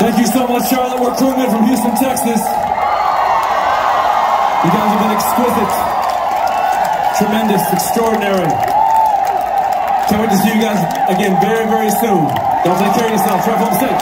Thank you so much, Charlotte. We're Khruangbin from Houston, Texas. You guys have been exquisite, tremendous, extraordinary. Can't wait to see you guys again very, very soon. Don't take care of yourself. Travel home safe.